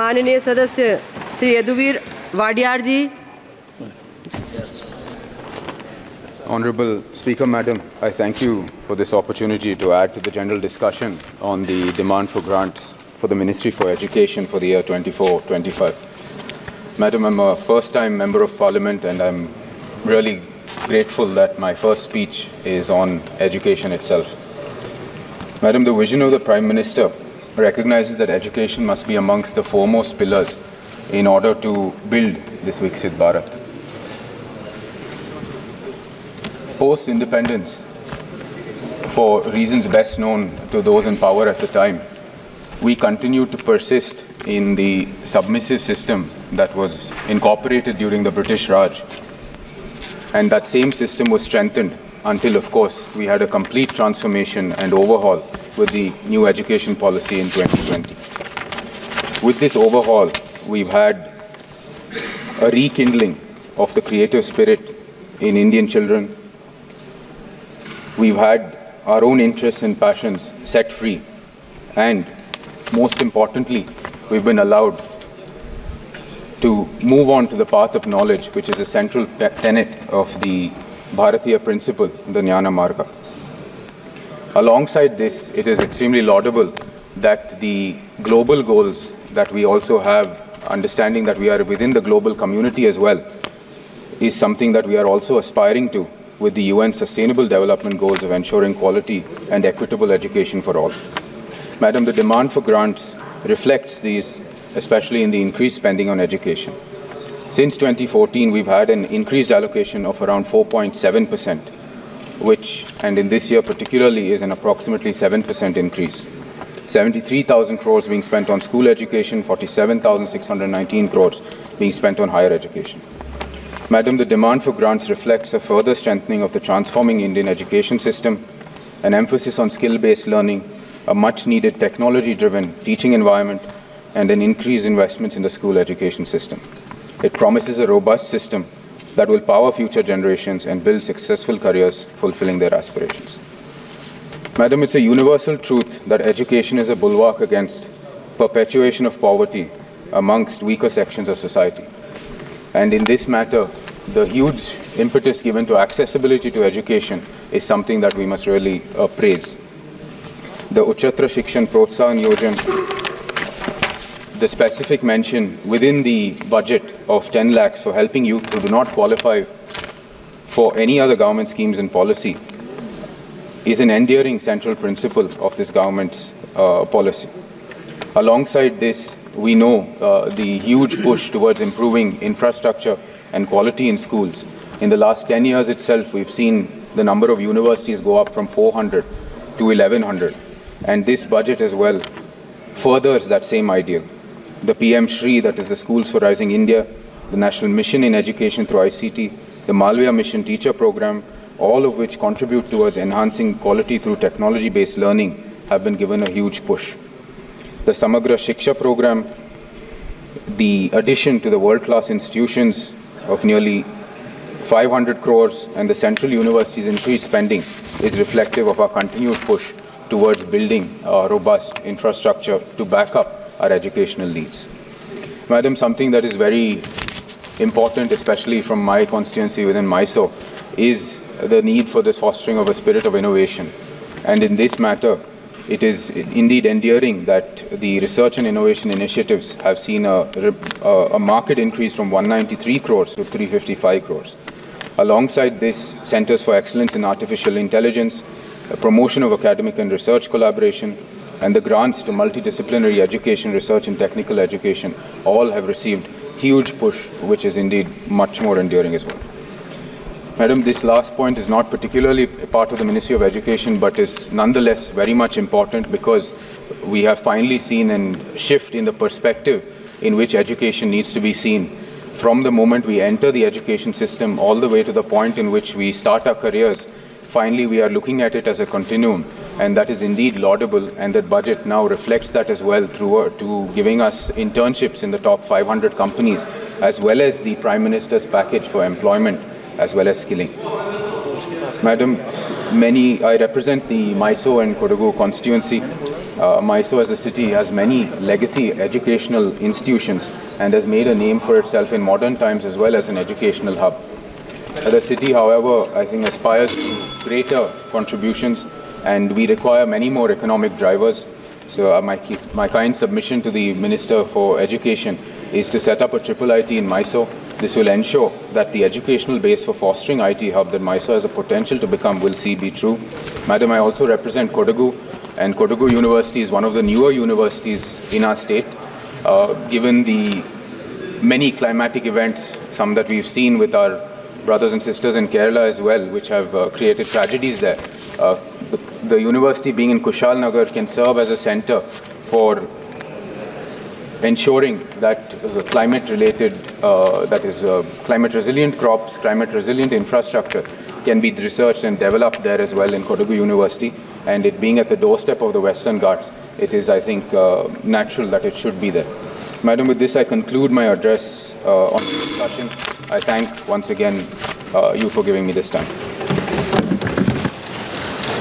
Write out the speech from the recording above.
माननीय सदस्य श्री यदुवीर वाडियार जी Honorable Speaker, Madam, I thank you for this opportunity to add to the general discussion on the demand for grants for the Ministry for Education for the year 24-25. Madam, I'm a first-time Member of Parliament and I'm really grateful that my first speech is on education itself. Madam, the vision of the Prime Minister recognizes that education must be amongst the foremost pillars in order to build this Viksit Bharat. Post independence, for reasons best known to those in power at the time, we continued to persist in the submissive system that was incorporated during the British Raj. And that same system was strengthened until, of course, we had a complete transformation and overhaul with the new education policy in 2020. With this overhaul, we've had a rekindling of the creative spirit in Indian children. We've had our own interests and passions set free. And most importantly, we've been allowed to move on to the path of knowledge, which is a central tenet of the Bharatiya principle, the Jnana Marga. Alongside this, it is extremely laudable that the global goals that we also have, understanding that we are within the global community as well, is something that we are also aspiring to with the UN Sustainable Development Goals of ensuring quality and equitable education for all. Madam, the demand for grants reflects these, especially in the increased spending on education. Since 2014, we've had an increased allocation of around 4.7 percent which, and in this year particularly, is an approximately 7% increase. 73,000 crores being spent on school education, 47,619 crores being spent on higher education. Madam, the demand for grants reflects a further strengthening of the transforming Indian education system, an emphasis on skill-based learning, a much-needed technology-driven teaching environment, and an increased investments in the school education system. It promises a robust system that will power future generations and build successful careers fulfilling their aspirations. Madam, it's a universal truth that education is a bulwark against perpetuation of poverty amongst weaker sections of society. And in this matter, the huge impetus given to accessibility to education is something that we must really uh, praise. The Uchatra Shikshan Protsahan Yojan the specific mention within the budget of 10 lakhs for helping youth who do not qualify for any other government schemes and policy is an enduring central principle of this government's uh, policy. Alongside this, we know uh, the huge push towards improving infrastructure and quality in schools. In the last 10 years itself, we've seen the number of universities go up from 400 to 1100. And this budget as well furthers that same ideal the PM Shri, that is the Schools for Rising India, the National Mission in Education through ICT, the Malviya Mission Teacher Program, all of which contribute towards enhancing quality through technology-based learning, have been given a huge push. The Samagra Shiksha Program, the addition to the world-class institutions of nearly 500 crores and the central universities' increased spending is reflective of our continued push towards building a robust infrastructure to back up our educational needs. Madam, something that is very important, especially from my constituency within Mysore, is the need for this fostering of a spirit of innovation. And in this matter, it is indeed endearing that the research and innovation initiatives have seen a, a, market increase from 193 crores to 355 crores. Alongside this, Centers for Excellence in Artificial Intelligence, promotion of academic and research collaboration, and the grants to multidisciplinary education, research, and technical education all have received huge push, which is indeed much more enduring as well. Madam, this last point is not particularly part of the Ministry of Education, but is nonetheless very much important because we have finally seen a shift in the perspective in which education needs to be seen from the moment we enter the education system all the way to the point in which we start our careers. Finally, we are looking at it as a continuum and that is indeed laudable and that budget now reflects that as well through to giving us internships in the top 500 companies as well as the Prime Minister's package for employment as well as skilling. Madam, many, I represent the Mysore and Kodagu constituency Uh, Mysore as a city has many legacy educational institutions and has made a name for itself in modern times as well as an educational hub. Uh, The city, however, I think aspires to greater contributions and we require many more economic drivers. So uh, my, my kind submission to the Minister for Education is to set up a triple IT in Mysore. This will ensure that the educational base for fostering IT hub that Mysore has a potential to become will see be true. Madam, I also represent Kodagu and Kodagu University is one of the newer universities in our state. Uh, given the many climatic events, some that we've seen with our brothers and sisters in Kerala as well, which have uh, created tragedies there. Uh, the, the university being in Kushal Nagar can serve as a center for ensuring that uh, climate related, uh, that is, uh, climate resilient crops, climate resilient infrastructure can be researched and developed there as well in Kodagu University. And it being at the doorstep of the Western Ghats, it is, I think, uh, natural that it should be there. Madam, with this, I conclude my address uh, on the discussion. I thank once again uh, you for giving me this time.